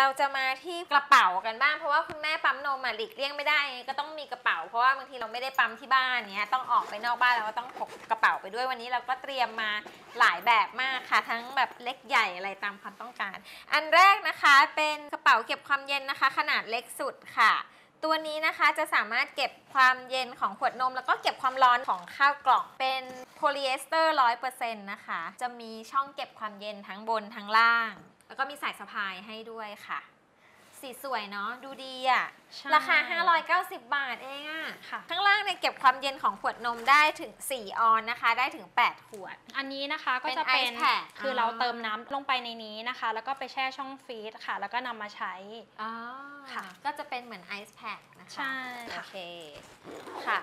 เราจะมาที่กระเป๋ากันบ้าง เพราะว่าคุณแม่ปั๊มนมอะหลีกเลี่ยงไม่ได้ ก็ต้องมีกระเป๋า เพราะว่าบางทีเราไม่ได้ปั๊มที่บ้านเนี้ยต้องออกไปนอกบ้านเราก็ต้องพกกระเป๋าไปด้วยวันนี้เราก็เตรียมมาหลายแบบมากค่ะ ทั้งแบบเล็กใหญ่อะไรตามความต้องการ อันแรกนะคะเป็นกระเป๋าเก็บความเย็นนะคะ ขนาดเล็กสุดค่ะตัวนี้นะคะจะสามารถเก็บความเย็นของขวดนม แล้วก็เก็บความร้อนของข้าวกล่อง เป็นโพลีเอสเตอร์ร้อยเปอร์เซ็นต์นะคะ จะมีช่องเก็บความเย็นทั้งบนทั้งล่าง แล้วก็มีสายสะพายให้ด้วยค่ะ สีสวยเนาะดูดีอะใช่ราคา 590 บาทเองอะค่ะ ข้างล่างเนี่ยเก็บความเย็นของขวดนมได้ถึง 4 ออนนะคะ ได้ถึง 8 ขวด อันนี้นะคะก็เป็นจะเป็น ice pack คืออเราเติมน้ำลงไปในนี้นะคะ แล้วก็ไปแช่ช่องฟรีซค่ะ แล้วก็นำมาใช้ อ๋อค่ะก็จะเป็นเหมือนไอซ์แพคนะคะใช่โอค่ะ เคค่ะ